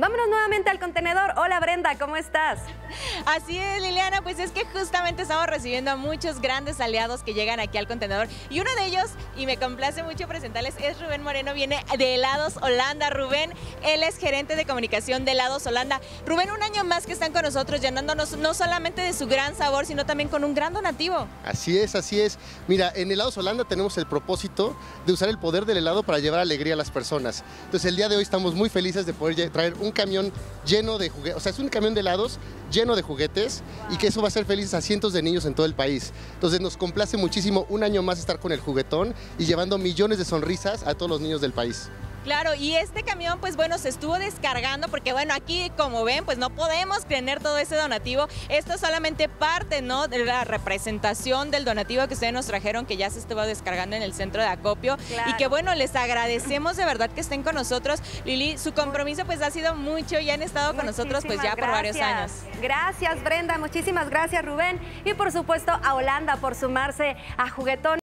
Vámonos nuevamente al contenedor. Hola Brenda, ¿cómo estás? Así es, Liliana, pues es que justamente estamos recibiendo a muchos grandes aliados que llegan aquí al contenedor y uno de ellos, y me complace mucho presentarles, es Rubén Moreno, viene de Helados Holanda. Rubén, él es gerente de comunicación de Helados Holanda. Rubén, un año más que están con nosotros llenándonos no solamente de su gran sabor, sino también con un gran donativo. Así es, así es. Mira, en Helados Holanda tenemos el propósito de usar el poder del helado para llevar alegría a las personas. Entonces el día de hoy estamos muy felices de poder traer un camión lleno de juguetes, o sea, es un camión de helados lleno de juguetes y que eso va a hacer felices a cientos de niños en todo el país. Entonces nos complace muchísimo un año más estar con el juguetón y llevando millones de sonrisas a todos los niños del país. Claro, y este camión, pues bueno, se estuvo descargando porque bueno, aquí como ven, pues no podemos tener todo ese donativo. Esto es solamente parte, ¿no? De la representación del donativo que ustedes nos trajeron, que ya se estuvo descargando en el centro de acopio. Y que bueno, les agradecemos de verdad que estén con nosotros. Lili, su compromiso pues ha sido mucho y han estado con nosotros pues ya por varios años. Gracias Brenda, muchísimas gracias Rubén y por supuesto a Holanda por sumarse a Juguetón.